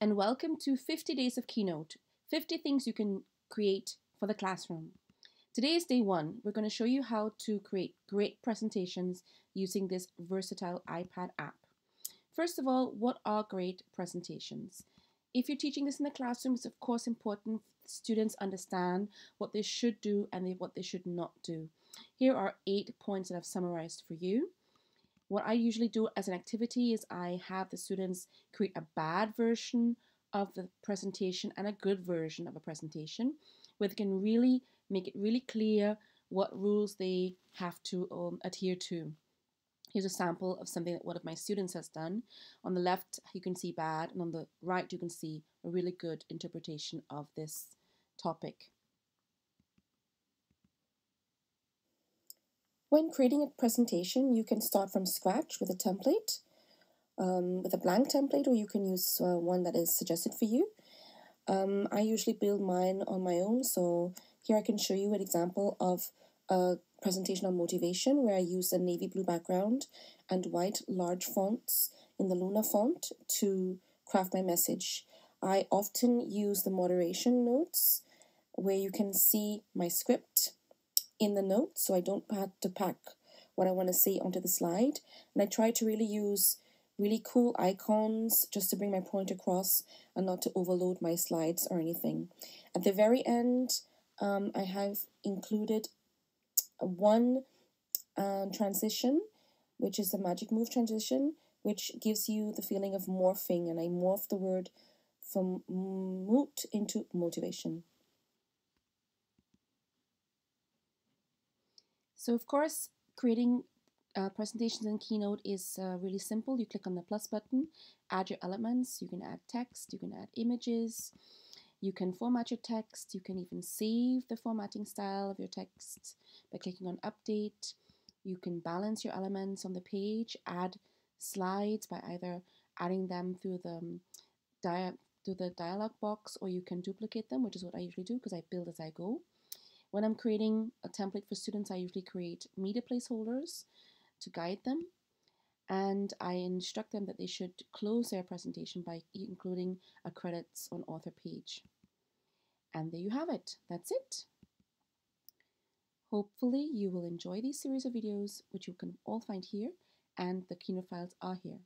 and welcome to 50 Days of Keynote 50 things you can create for the classroom. Today is day one. We're going to show you how to create great presentations using this versatile iPad app. First of all, what are great presentations? If you're teaching this in the classroom, it's of course important students understand what they should do and what they should not do. Here are eight points that I've summarized for you. What I usually do as an activity is I have the students create a bad version of the presentation and a good version of a presentation where they can really make it really clear what rules they have to um, adhere to. Here's a sample of something that one of my students has done. On the left, you can see bad, and on the right, you can see a really good interpretation of this topic. When creating a presentation, you can start from scratch with a template, um, with a blank template, or you can use uh, one that is suggested for you. Um, I usually build mine on my own, so here I can show you an example of a presentation on motivation where I use a navy blue background and white large fonts in the Luna font to craft my message. I often use the moderation notes where you can see my script in the notes so I don't have to pack what I want to say onto the slide. And I try to really use really cool icons just to bring my point across and not to overload my slides or anything. At the very end, um, I have included one uh, transition, which is the magic move transition, which gives you the feeling of morphing, and I morph the word from moot into motivation. So of course, creating uh, presentations in Keynote is uh, really simple. You click on the plus button, add your elements. You can add text, you can add images, you can format your text, you can even save the formatting style of your text by clicking on update. You can balance your elements on the page, add slides by either adding them through the um, dia through the dialog box or you can duplicate them, which is what I usually do because I build as I go. When I'm creating a template for students, I usually create media placeholders to guide them. And I instruct them that they should close their presentation by including a credits on author page. And there you have it. That's it. Hopefully you will enjoy these series of videos, which you can all find here, and the Keynote files are here.